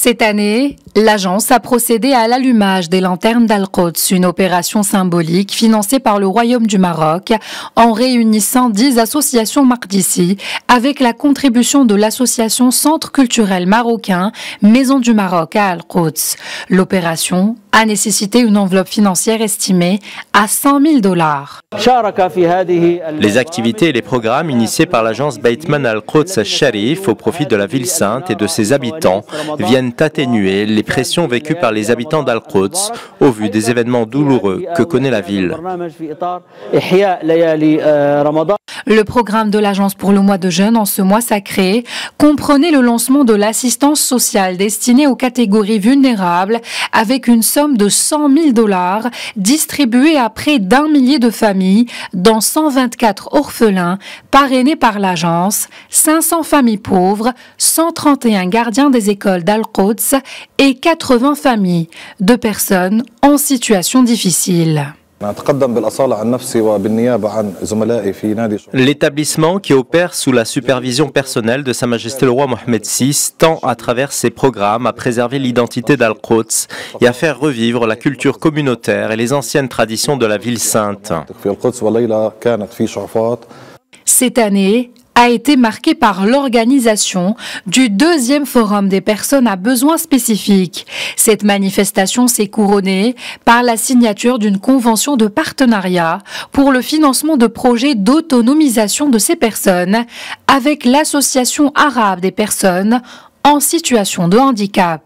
Cette année, l'agence a procédé à l'allumage des lanternes d'Al-Quds, une opération symbolique financée par le Royaume du Maroc en réunissant dix associations mardissi avec la contribution de l'association Centre culturel marocain Maison du Maroc à Al-Quds. L'opération a nécessité une enveloppe financière estimée à 100 000 dollars. Les activités et les programmes initiés par l'agence Baitman Al-Quds Sharif au profit de la ville sainte et de ses habitants viennent atténuer les pressions vécues par les habitants d'Al-Quds au vu des événements douloureux que connaît la ville. Le programme de l'Agence pour le mois de jeûne en ce mois sacré comprenait le lancement de l'assistance sociale destinée aux catégories vulnérables avec une somme de 100 000 dollars distribuée à près d'un millier de familles dans 124 orphelins parrainés par l'agence, 500 familles pauvres, 131 gardiens des écoles d'Al-Quds et 80 familles de personnes en situation difficile. L'établissement qui opère sous la supervision personnelle de Sa Majesté le roi Mohamed VI tend à travers ses programmes à préserver l'identité d'Al-Quds et à faire revivre la culture communautaire et les anciennes traditions de la ville sainte. Cette année, a été marqué par l'organisation du deuxième forum des personnes à besoins spécifiques. Cette manifestation s'est couronnée par la signature d'une convention de partenariat pour le financement de projets d'autonomisation de ces personnes avec l'Association arabe des personnes en situation de handicap.